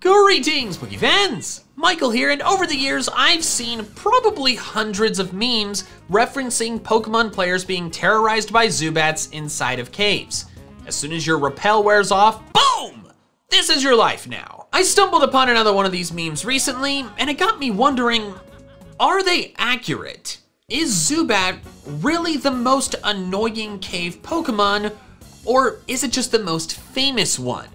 Greetings, Pokey fans! Michael here, and over the years, I've seen probably hundreds of memes referencing Pokemon players being terrorized by Zubats inside of caves. As soon as your repel wears off, boom! This is your life now. I stumbled upon another one of these memes recently, and it got me wondering, are they accurate? Is Zubat really the most annoying cave Pokemon, or is it just the most famous one?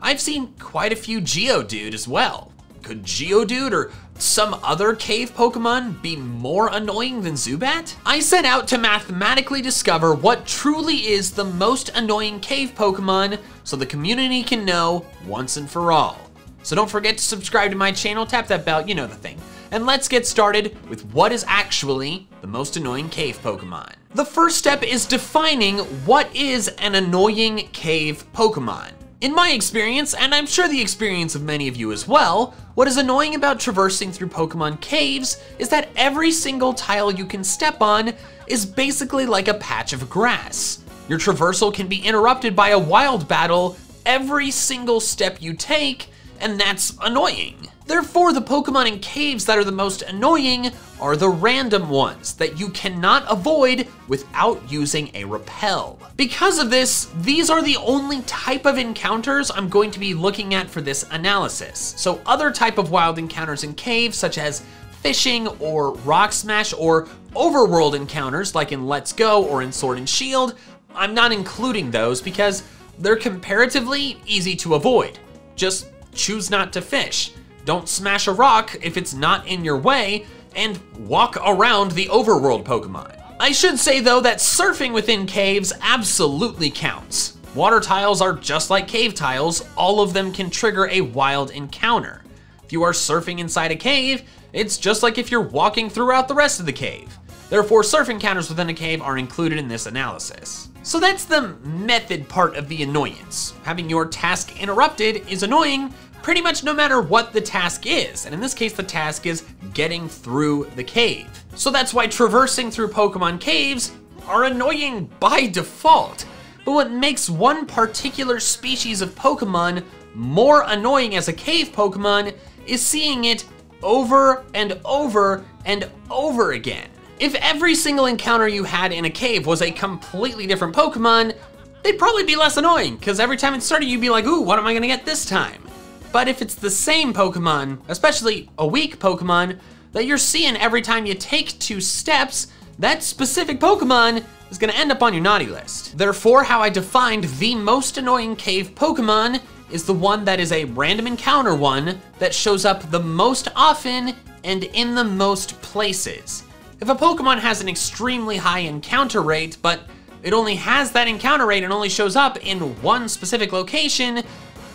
I've seen quite a few Geodude as well. Could Geodude or some other cave Pokemon be more annoying than Zubat? I set out to mathematically discover what truly is the most annoying cave Pokemon so the community can know once and for all. So don't forget to subscribe to my channel, tap that bell, you know the thing. And let's get started with what is actually the most annoying cave Pokemon. The first step is defining what is an annoying cave Pokemon. In my experience, and I'm sure the experience of many of you as well, what is annoying about traversing through Pokemon caves is that every single tile you can step on is basically like a patch of grass. Your traversal can be interrupted by a wild battle every single step you take, and that's annoying. Therefore, the Pokemon in caves that are the most annoying are the random ones that you cannot avoid without using a repel. Because of this, these are the only type of encounters I'm going to be looking at for this analysis. So other type of wild encounters in caves, such as fishing or rock smash or overworld encounters like in Let's Go or in Sword and Shield, I'm not including those because they're comparatively easy to avoid. Just choose not to fish. Don't smash a rock if it's not in your way, and walk around the overworld Pokemon. I should say though that surfing within caves absolutely counts. Water tiles are just like cave tiles, all of them can trigger a wild encounter. If you are surfing inside a cave, it's just like if you're walking throughout the rest of the cave. Therefore, surf encounters within a cave are included in this analysis. So that's the method part of the annoyance. Having your task interrupted is annoying, pretty much no matter what the task is. And in this case, the task is getting through the cave. So that's why traversing through Pokemon caves are annoying by default. But what makes one particular species of Pokemon more annoying as a cave Pokemon is seeing it over and over and over again. If every single encounter you had in a cave was a completely different Pokemon, they'd probably be less annoying, because every time it started, you'd be like, ooh, what am I gonna get this time? But if it's the same Pokemon, especially a weak Pokemon, that you're seeing every time you take two steps, that specific Pokemon is gonna end up on your naughty list. Therefore, how I defined the most annoying cave Pokemon is the one that is a random encounter one that shows up the most often and in the most places. If a Pokemon has an extremely high encounter rate, but it only has that encounter rate and only shows up in one specific location,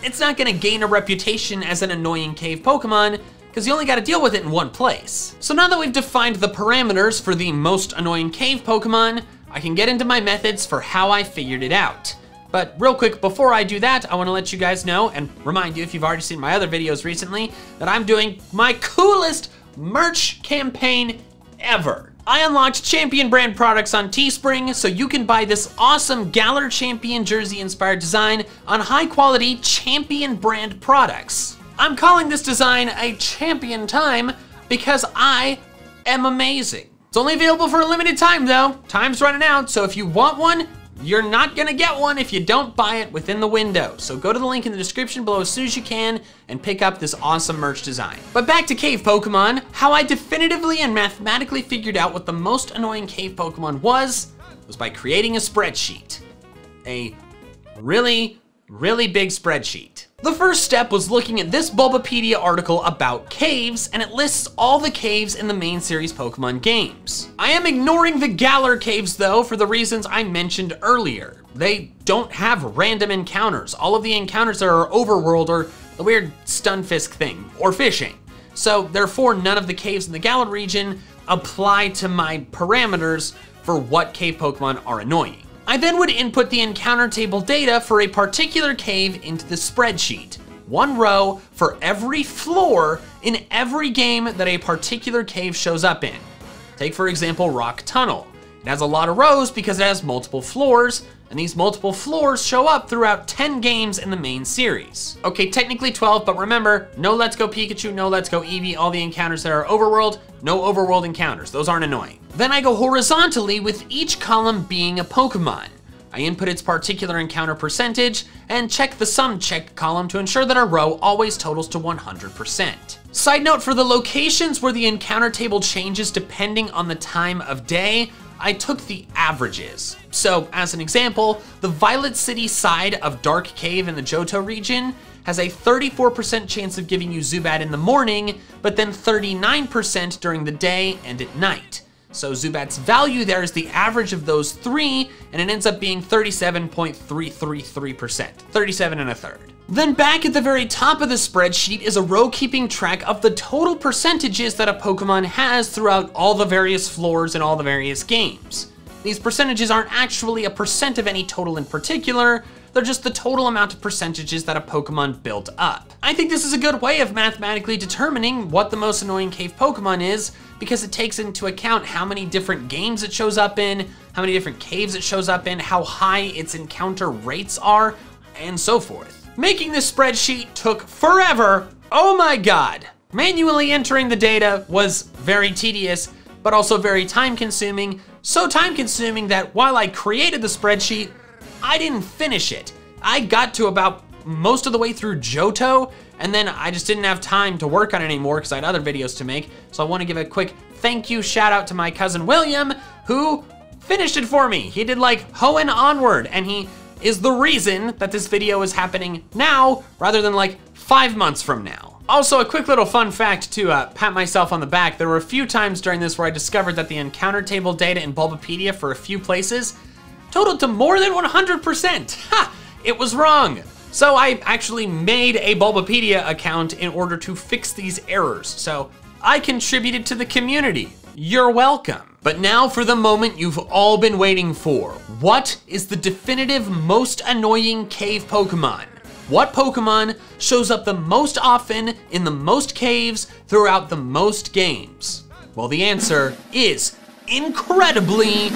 it's not gonna gain a reputation as an annoying cave Pokemon, because you only gotta deal with it in one place. So now that we've defined the parameters for the most annoying cave Pokemon, I can get into my methods for how I figured it out. But real quick, before I do that, I wanna let you guys know, and remind you if you've already seen my other videos recently, that I'm doing my coolest merch campaign ever. I unlocked Champion brand products on Teespring, so you can buy this awesome Galar Champion jersey inspired design on high quality Champion brand products. I'm calling this design a Champion Time because I am amazing. It's only available for a limited time though. Time's running out, so if you want one, you're not gonna get one if you don't buy it within the window. So go to the link in the description below as soon as you can and pick up this awesome merch design. But back to cave Pokemon, how I definitively and mathematically figured out what the most annoying cave Pokemon was, was by creating a spreadsheet. A really, really big spreadsheet. The first step was looking at this Bulbapedia article about caves, and it lists all the caves in the main series Pokemon games. I am ignoring the Galar caves though for the reasons I mentioned earlier. They don't have random encounters. All of the encounters that are overworld are the weird Stunfisk thing, or fishing. So therefore none of the caves in the Galar region apply to my parameters for what cave Pokemon are annoying. I then would input the encounter table data for a particular cave into the spreadsheet. One row for every floor in every game that a particular cave shows up in. Take for example Rock Tunnel. It has a lot of rows because it has multiple floors, and these multiple floors show up throughout 10 games in the main series. Okay, technically 12, but remember, no Let's Go Pikachu, no Let's Go Eevee, all the encounters that are overworld, no overworld encounters. Those aren't annoying. Then I go horizontally with each column being a Pokemon. I input its particular encounter percentage and check the sum check column to ensure that our row always totals to 100%. Side note for the locations where the encounter table changes depending on the time of day, I took the averages. So, as an example, the Violet City side of Dark Cave in the Johto region has a 34% chance of giving you Zubat in the morning, but then 39% during the day and at night. So Zubat's value there is the average of those three, and it ends up being 37.333%, 37 and a third. Then back at the very top of the spreadsheet is a row keeping track of the total percentages that a Pokemon has throughout all the various floors and all the various games. These percentages aren't actually a percent of any total in particular, they're just the total amount of percentages that a Pokemon built up. I think this is a good way of mathematically determining what the most annoying cave Pokemon is because it takes into account how many different games it shows up in, how many different caves it shows up in, how high its encounter rates are, and so forth. Making this spreadsheet took forever, oh my god. Manually entering the data was very tedious, but also very time consuming, so time consuming that while I created the spreadsheet, I didn't finish it. I got to about most of the way through Johto, and then I just didn't have time to work on it anymore because I had other videos to make. So I want to give a quick thank you shout out to my cousin William, who finished it for me. He did like Hoenn Onward, and he is the reason that this video is happening now rather than like five months from now. Also, a quick little fun fact to uh, pat myself on the back. There were a few times during this where I discovered that the encounter table data in Bulbapedia for a few places totaled to more than 100%. Ha! It was wrong. So I actually made a Bulbapedia account in order to fix these errors. So I contributed to the community. You're welcome. But now for the moment you've all been waiting for. What is the definitive most annoying cave Pokemon? What Pokemon shows up the most often in the most caves throughout the most games? Well, the answer is incredibly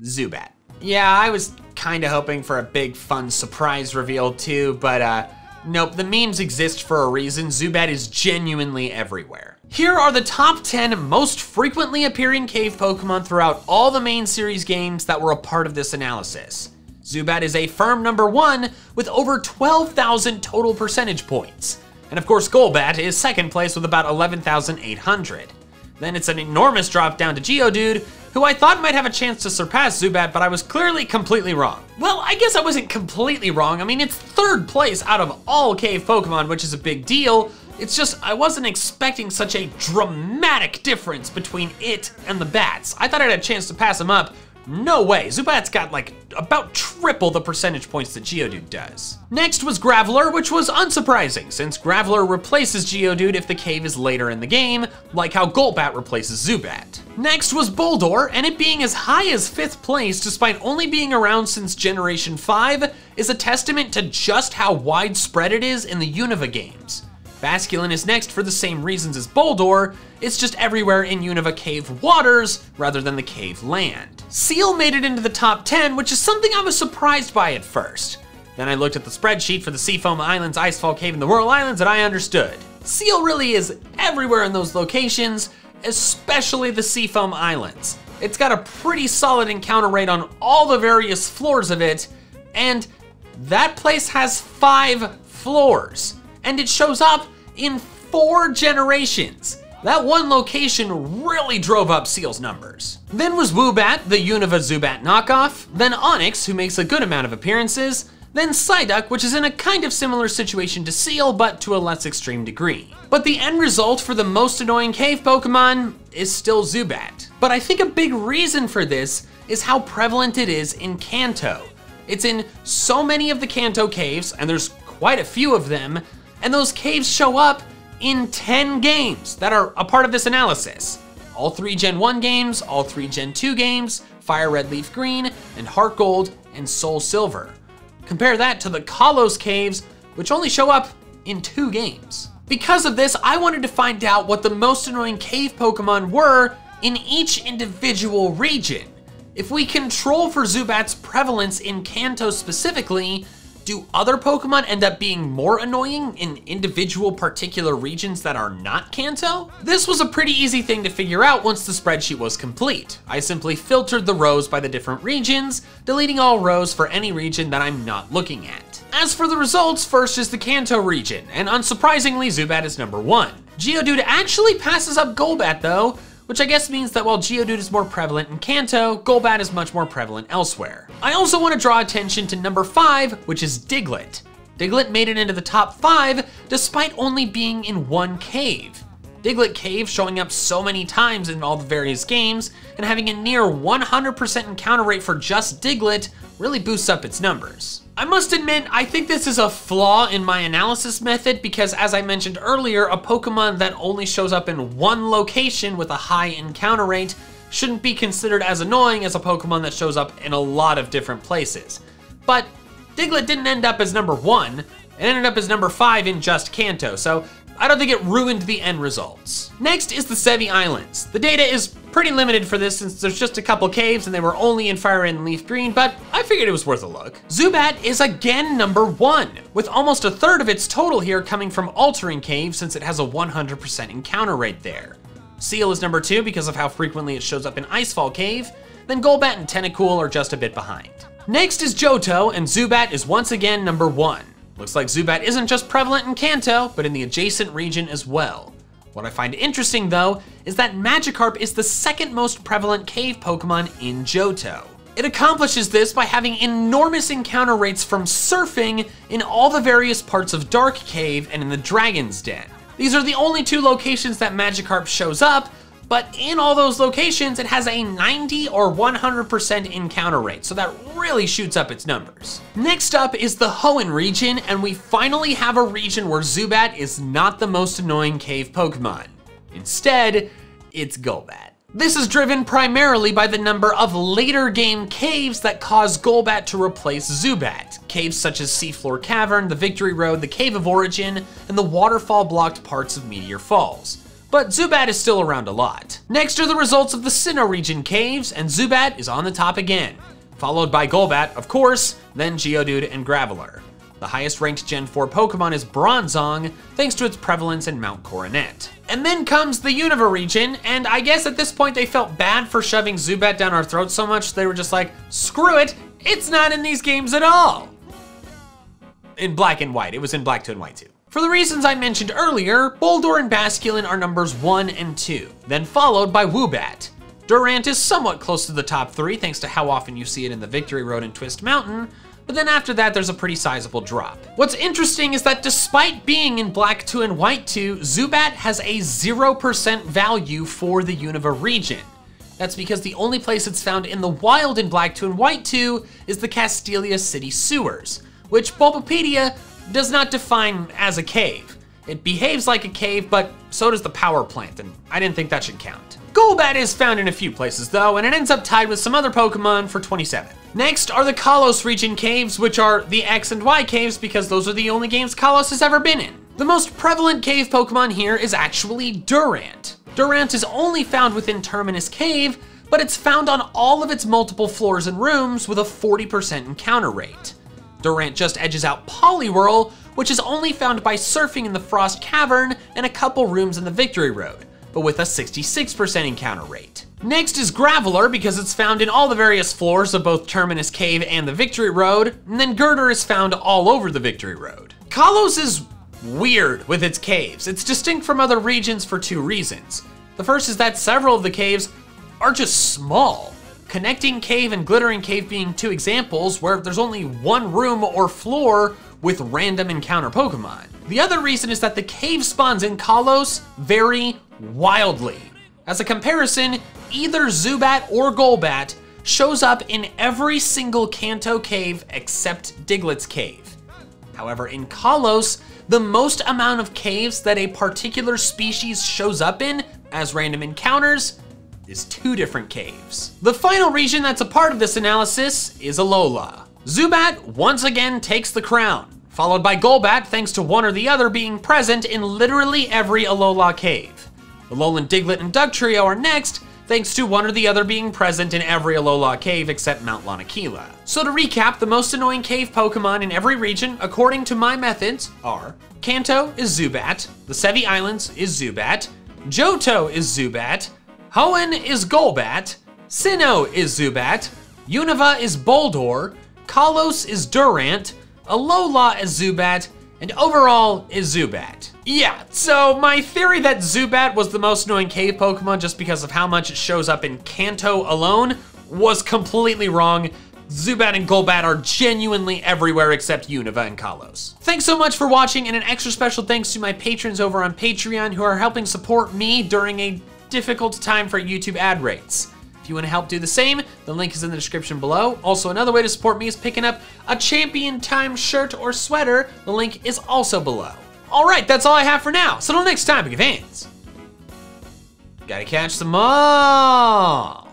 Zubat. Yeah, I was kinda hoping for a big fun surprise reveal too, but uh, nope, the memes exist for a reason. Zubat is genuinely everywhere. Here are the top 10 most frequently appearing cave Pokemon throughout all the main series games that were a part of this analysis. Zubat is a firm number one with over 12,000 total percentage points. And of course, Golbat is second place with about 11,800. Then it's an enormous drop down to Geodude, who I thought might have a chance to surpass Zubat, but I was clearly completely wrong. Well, I guess I wasn't completely wrong. I mean, it's third place out of all cave Pokemon, which is a big deal. It's just, I wasn't expecting such a dramatic difference between it and the bats. I thought I had a chance to pass them up, no way, Zubat's got like about triple the percentage points that Geodude does. Next was Graveler, which was unsurprising, since Graveler replaces Geodude if the cave is later in the game, like how Golbat replaces Zubat. Next was Boldore, and it being as high as 5th place despite only being around since Generation 5 is a testament to just how widespread it is in the Unova games. Basculin is next for the same reasons as Boldore, it's just everywhere in Unova cave waters rather than the cave land. Seel made it into the top 10, which is something I was surprised by at first. Then I looked at the spreadsheet for the Seafoam Islands, Icefall Cave, and the Whirl Islands, and I understood. Seel really is everywhere in those locations, especially the Seafoam Islands. It's got a pretty solid encounter rate on all the various floors of it, and that place has five floors and it shows up in four generations. That one location really drove up Seel's numbers. Then was Woobat, the Unova Zubat knockoff, then Onix, who makes a good amount of appearances, then Psyduck, which is in a kind of similar situation to Seel, but to a less extreme degree. But the end result for the most annoying cave Pokemon is still Zubat. But I think a big reason for this is how prevalent it is in Kanto. It's in so many of the Kanto caves, and there's quite a few of them, and those caves show up in 10 games that are a part of this analysis. All three Gen 1 games, all three Gen 2 games, Fire Red Leaf Green, and Heart Gold, and Soul Silver. Compare that to the Kalos caves, which only show up in two games. Because of this, I wanted to find out what the most annoying cave Pokemon were in each individual region. If we control for Zubat's prevalence in Kanto specifically, do other Pokemon end up being more annoying in individual particular regions that are not Kanto? This was a pretty easy thing to figure out once the spreadsheet was complete. I simply filtered the rows by the different regions, deleting all rows for any region that I'm not looking at. As for the results, first is the Kanto region, and unsurprisingly, Zubat is number one. Geodude actually passes up Golbat though, which I guess means that while Geodude is more prevalent in Kanto, Golbat is much more prevalent elsewhere. I also want to draw attention to number five, which is Diglett. Diglett made it into the top five despite only being in one cave. Diglett Cave showing up so many times in all the various games, and having a near 100% encounter rate for just Diglett really boosts up its numbers. I must admit, I think this is a flaw in my analysis method because as I mentioned earlier, a Pokemon that only shows up in one location with a high encounter rate shouldn't be considered as annoying as a Pokemon that shows up in a lot of different places. But Diglett didn't end up as number one, it ended up as number five in just Kanto, so I don't think it ruined the end results. Next is the Sevii Islands. The data is pretty limited for this since there's just a couple caves and they were only in Fire and Leaf Green, but I figured it was worth a look. Zubat is again number one, with almost a third of its total here coming from Altering Cave since it has a 100% encounter rate there. Seel is number two because of how frequently it shows up in Icefall Cave, then Golbat and Tentacool are just a bit behind. Next is Johto, and Zubat is once again number one. Looks like Zubat isn't just prevalent in Kanto, but in the adjacent region as well. What I find interesting though, is that Magikarp is the second most prevalent cave Pokemon in Johto. It accomplishes this by having enormous encounter rates from surfing in all the various parts of Dark Cave and in the Dragon's Den. These are the only two locations that Magikarp shows up, but in all those locations, it has a 90 or 100% encounter rate, so that really shoots up its numbers. Next up is the Hoenn region, and we finally have a region where Zubat is not the most annoying cave Pokemon. Instead, it's Golbat. This is driven primarily by the number of later game caves that cause Golbat to replace Zubat. Caves such as Seafloor Cavern, the Victory Road, the Cave of Origin, and the waterfall blocked parts of Meteor Falls but Zubat is still around a lot. Next are the results of the Sinnoh region caves, and Zubat is on the top again, followed by Golbat, of course, then Geodude and Graveler. The highest ranked Gen 4 Pokemon is Bronzong, thanks to its prevalence in Mount Coronet. And then comes the Unova region, and I guess at this point they felt bad for shoving Zubat down our throats so much, they were just like, screw it, it's not in these games at all. In black and white, it was in black 2 and white too. For the reasons I mentioned earlier, Boldore and Basculin are numbers 1 and 2, then followed by Woobat. Durant is somewhat close to the top 3 thanks to how often you see it in the Victory Road and Twist Mountain, but then after that there's a pretty sizable drop. What's interesting is that despite being in Black 2 and White 2, Zubat has a 0% value for the Unova region. That's because the only place it's found in the wild in Black 2 and White 2 is the Castelia City sewers, which Bulbapedia does not define as a cave. It behaves like a cave, but so does the power plant, and I didn't think that should count. Golbat is found in a few places though, and it ends up tied with some other Pokemon for 27. Next are the Kalos region caves, which are the X and Y caves because those are the only games Kalos has ever been in. The most prevalent cave Pokemon here is actually Durant. Durant is only found within Terminus Cave, but it's found on all of its multiple floors and rooms with a 40% encounter rate. Durant just edges out Poliwhirl, which is only found by surfing in the Frost Cavern and a couple rooms in the Victory Road, but with a 66% encounter rate. Next is Graveler because it's found in all the various floors of both Terminus Cave and the Victory Road, and then Gurdurr is found all over the Victory Road. Kalos is weird with its caves. It's distinct from other regions for two reasons. The first is that several of the caves are just small. Connecting Cave and Glittering Cave being two examples where there's only one room or floor with random encounter Pokemon. The other reason is that the cave spawns in Kalos vary wildly. As a comparison, either Zubat or Golbat shows up in every single Kanto cave except Diglett's cave. However, in Kalos, the most amount of caves that a particular species shows up in as random encounters is two different caves. The final region that's a part of this analysis is Alola. Zubat once again takes the crown, followed by Golbat thanks to one or the other being present in literally every Alola cave. Alolan Diglett and Dugtrio are next, thanks to one or the other being present in every Alola cave except Mount Lanakila. So to recap, the most annoying cave Pokemon in every region, according to my methods, are Kanto is Zubat, the Sevii Islands is Zubat, Johto is Zubat, Hoenn is Golbat, Sinnoh is Zubat, Unova is Boldore, Kalos is Durant, Alola is Zubat, and overall is Zubat. Yeah, so my theory that Zubat was the most annoying cave Pokemon just because of how much it shows up in Kanto alone was completely wrong. Zubat and Golbat are genuinely everywhere except Unova and Kalos. Thanks so much for watching and an extra special thanks to my patrons over on Patreon who are helping support me during a difficult time for YouTube ad rates. If you wanna help do the same, the link is in the description below. Also, another way to support me is picking up a Champion Time shirt or sweater. The link is also below. All right, that's all I have for now. So until next time, big fans, gotta catch them all.